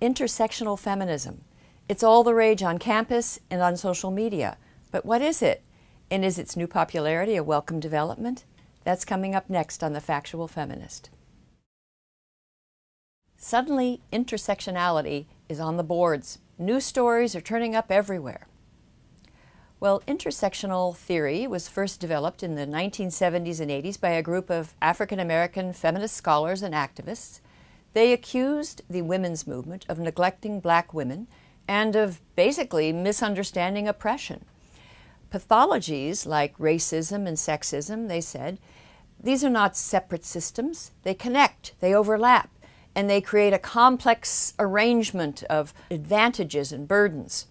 intersectional feminism. It's all the rage on campus and on social media. But what is it? And is its new popularity a welcome development? That's coming up next on The Factual Feminist. Suddenly, intersectionality is on the boards. New stories are turning up everywhere. Well, intersectional theory was first developed in the 1970s and 80s by a group of African American feminist scholars and activists. They accused the women's movement of neglecting black women and of basically misunderstanding oppression. Pathologies like racism and sexism, they said, these are not separate systems. They connect, they overlap, and they create a complex arrangement of advantages and burdens.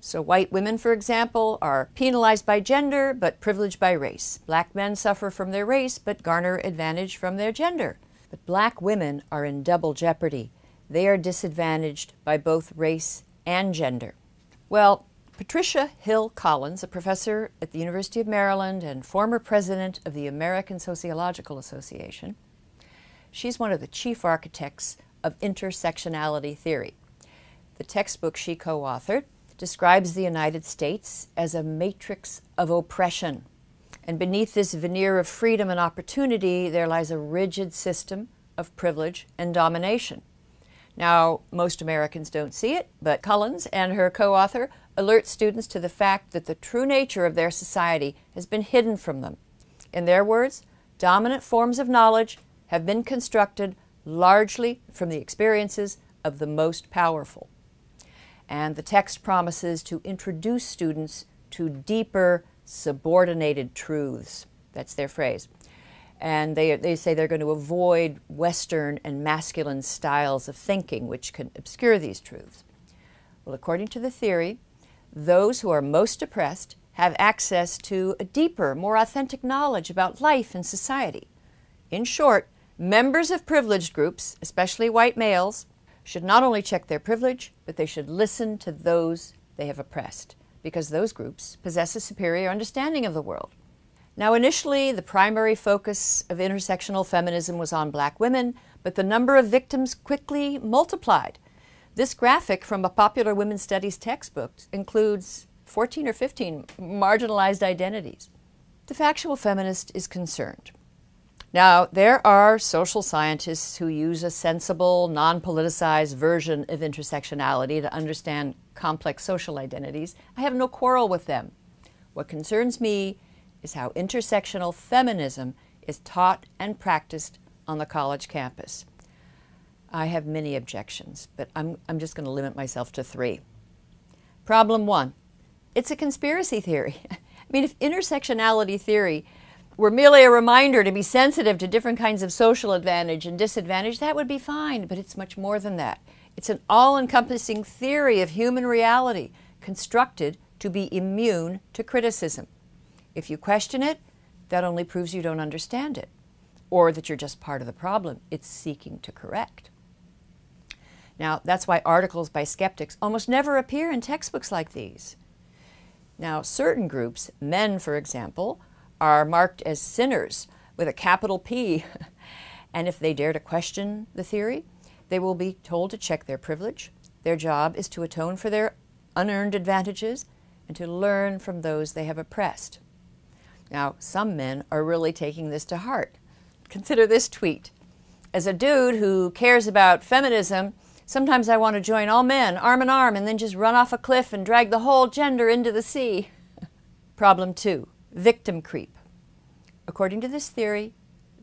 So, white women, for example, are penalized by gender but privileged by race. Black men suffer from their race but garner advantage from their gender. But black women are in double jeopardy. They are disadvantaged by both race and gender. Well, Patricia Hill Collins, a professor at the University of Maryland and former president of the American Sociological Association, she's one of the chief architects of intersectionality theory. The textbook she co authored describes the United States as a matrix of oppression. And beneath this veneer of freedom and opportunity, there lies a rigid system of privilege and domination. Now, most Americans don't see it, but Collins and her co author alert students to the fact that the true nature of their society has been hidden from them. In their words, dominant forms of knowledge have been constructed largely from the experiences of the most powerful. And the text promises to introduce students to deeper, subordinated truths. That's their phrase. And they, they say they're going to avoid Western and masculine styles of thinking, which can obscure these truths. Well, according to the theory, those who are most oppressed have access to a deeper, more authentic knowledge about life and society. In short, members of privileged groups, especially white males, should not only check their privilege, but they should listen to those they have oppressed, because those groups possess a superior understanding of the world. Now, initially, the primary focus of intersectional feminism was on black women, but the number of victims quickly multiplied. This graphic from a popular women's studies textbook includes 14 or 15 marginalized identities. The factual feminist is concerned now, there are social scientists who use a sensible, non politicized version of intersectionality to understand complex social identities. I have no quarrel with them. What concerns me is how intersectional feminism is taught and practiced on the college campus. I have many objections, but I'm, I'm just going to limit myself to three. Problem one it's a conspiracy theory. I mean, if intersectionality theory were merely a reminder to be sensitive to different kinds of social advantage and disadvantage, that would be fine, but it's much more than that. It's an all encompassing theory of human reality constructed to be immune to criticism. If you question it, that only proves you don't understand it, or that you're just part of the problem it's seeking to correct. Now, that's why articles by skeptics almost never appear in textbooks like these. Now, certain groups, men for example, are marked as sinners with a capital P. and if they dare to question the theory, they will be told to check their privilege. Their job is to atone for their unearned advantages and to learn from those they have oppressed. Now, some men are really taking this to heart. Consider this tweet. As a dude who cares about feminism, sometimes I want to join all men arm in arm and then just run off a cliff and drag the whole gender into the sea. Problem two victim creep. According to this theory,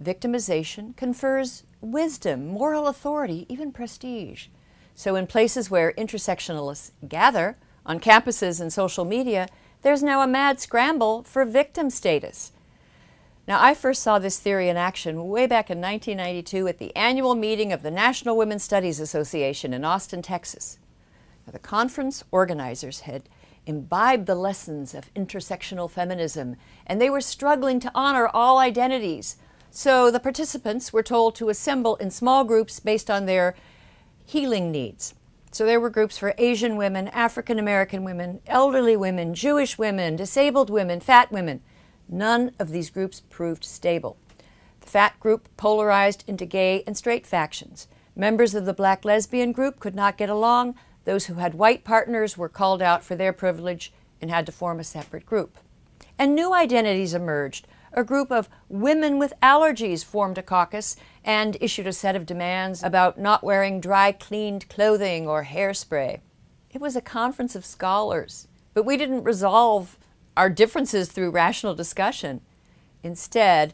victimization confers wisdom, moral authority, even prestige. So, in places where intersectionalists gather, on campuses and social media, there's now a mad scramble for victim status. Now, I first saw this theory in action way back in 1992 at the annual meeting of the National Women's Studies Association in Austin, Texas. Now, the conference organizers had imbibed the lessons of intersectional feminism, and they were struggling to honor all identities. So the participants were told to assemble in small groups based on their healing needs. So there were groups for Asian women, African American women, elderly women, Jewish women, disabled women, fat women. None of these groups proved stable. The fat group polarized into gay and straight factions. Members of the black lesbian group could not get along. Those who had white partners were called out for their privilege and had to form a separate group. And new identities emerged. A group of women with allergies formed a caucus and issued a set of demands about not wearing dry cleaned clothing or hairspray. It was a conference of scholars, but we didn't resolve our differences through rational discussion. Instead,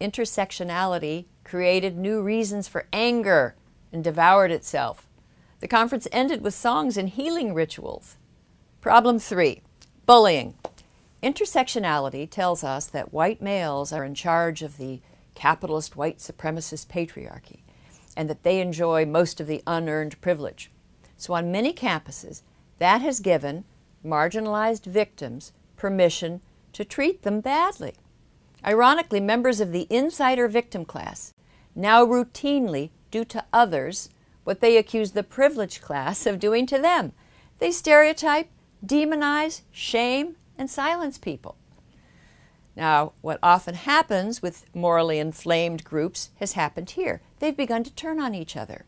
intersectionality created new reasons for anger and devoured itself. The conference ended with songs and healing rituals. Problem three bullying. Intersectionality tells us that white males are in charge of the capitalist white supremacist patriarchy and that they enjoy most of the unearned privilege. So, on many campuses, that has given marginalized victims permission to treat them badly. Ironically, members of the insider victim class now routinely do to others what they accuse the privileged class of doing to them. They stereotype, demonize, shame, and silence people. Now, what often happens with morally inflamed groups has happened here. They've begun to turn on each other.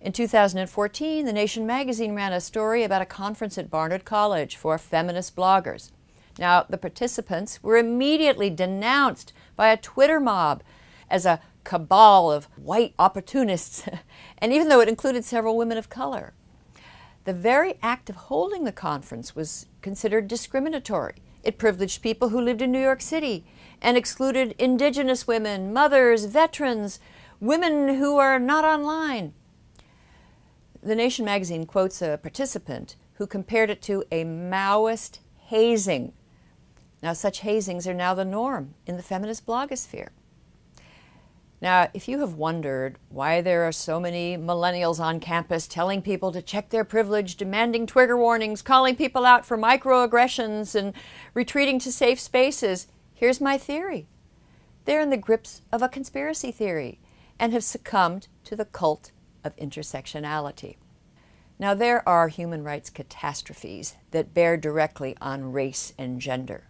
In 2014, The Nation magazine ran a story about a conference at Barnard College for feminist bloggers. Now, the participants were immediately denounced by a Twitter mob as a cabal of white opportunists, and even though it included several women of color. The very act of holding the conference was considered discriminatory. It privileged people who lived in New York City and excluded indigenous women, mothers, veterans, women who are not online. The Nation magazine quotes a participant who compared it to a Maoist hazing. Now, such hazings are now the norm in the feminist blogosphere. Now, if you have wondered why there are so many millennials on campus telling people to check their privilege, demanding trigger warnings, calling people out for microaggressions, and retreating to safe spaces, here's my theory. They're in the grips of a conspiracy theory and have succumbed to the cult of intersectionality. Now, there are human rights catastrophes that bear directly on race and gender.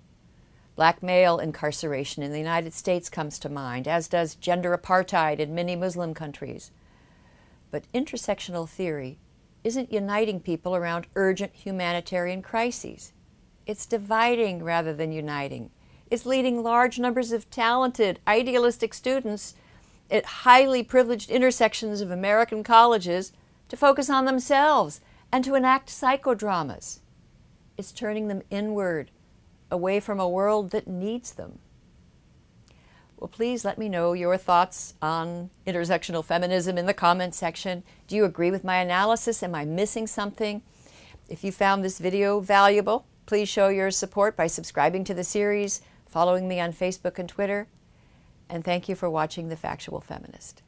Black male incarceration in the United States comes to mind, as does gender apartheid in many Muslim countries. But intersectional theory isn't uniting people around urgent humanitarian crises. It's dividing rather than uniting. It's leading large numbers of talented, idealistic students at highly privileged intersections of American colleges to focus on themselves and to enact psychodramas. It's turning them inward away from a world that needs them. Well, please let me know your thoughts on intersectional feminism in the comments section. Do you agree with my analysis? Am I missing something? If you found this video valuable, please show your support by subscribing to the series, following me on Facebook and Twitter, and thank you for watching The Factual Feminist.